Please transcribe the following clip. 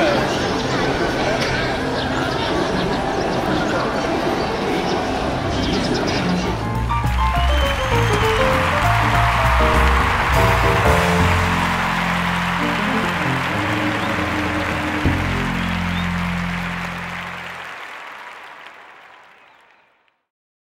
America.